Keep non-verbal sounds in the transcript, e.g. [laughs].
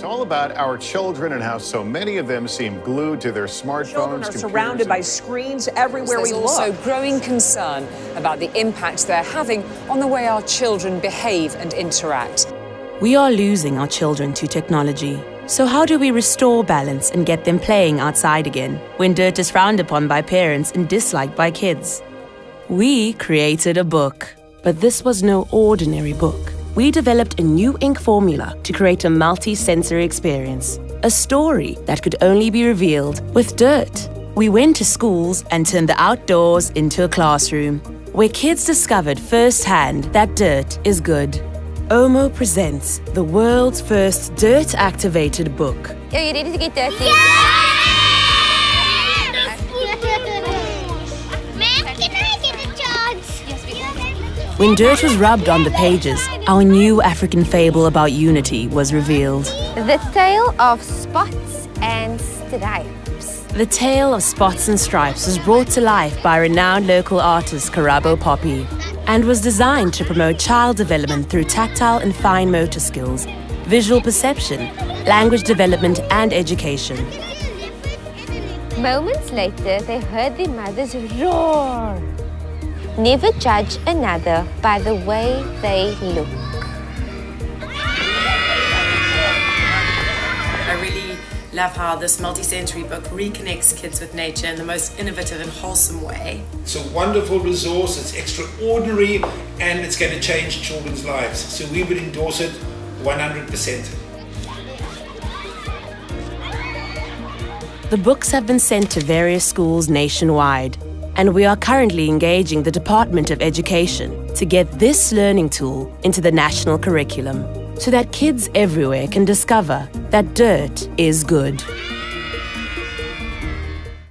It's all about our children and how so many of them seem glued to their smartphones. Children are surrounded by screens everywhere There's we look. also growing concern about the impact they're having on the way our children behave and interact. We are losing our children to technology. So, how do we restore balance and get them playing outside again when dirt is frowned upon by parents and disliked by kids? We created a book, but this was no ordinary book. We developed a new ink formula to create a multi sensory experience, a story that could only be revealed with dirt. We went to schools and turned the outdoors into a classroom where kids discovered firsthand that dirt is good. Omo presents the world's first dirt activated book. Are you ready to get dirty? Ma'am, [laughs] When dirt was rubbed on the pages, our new African fable about unity was revealed. The tale of spots and stripes. The tale of spots and stripes was brought to life by renowned local artist Karabo Poppy and was designed to promote child development through tactile and fine motor skills, visual perception, language development, and education. Moments later, they heard their mothers roar. Never judge another by the way they look. I really love how this multi-sensory book reconnects kids with nature in the most innovative and wholesome way. It's a wonderful resource, it's extraordinary, and it's going to change children's lives. So we would endorse it 100%. The books have been sent to various schools nationwide, and we are currently engaging the Department of Education to get this learning tool into the national curriculum so that kids everywhere can discover that dirt is good.